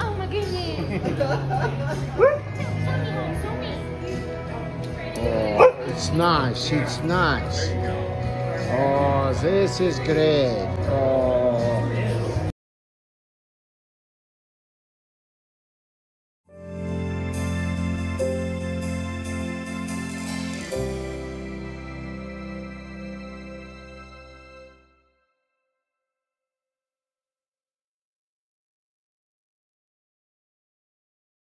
oh my goodness. oh, it's nice. It's nice. Oh, this is great. Oh.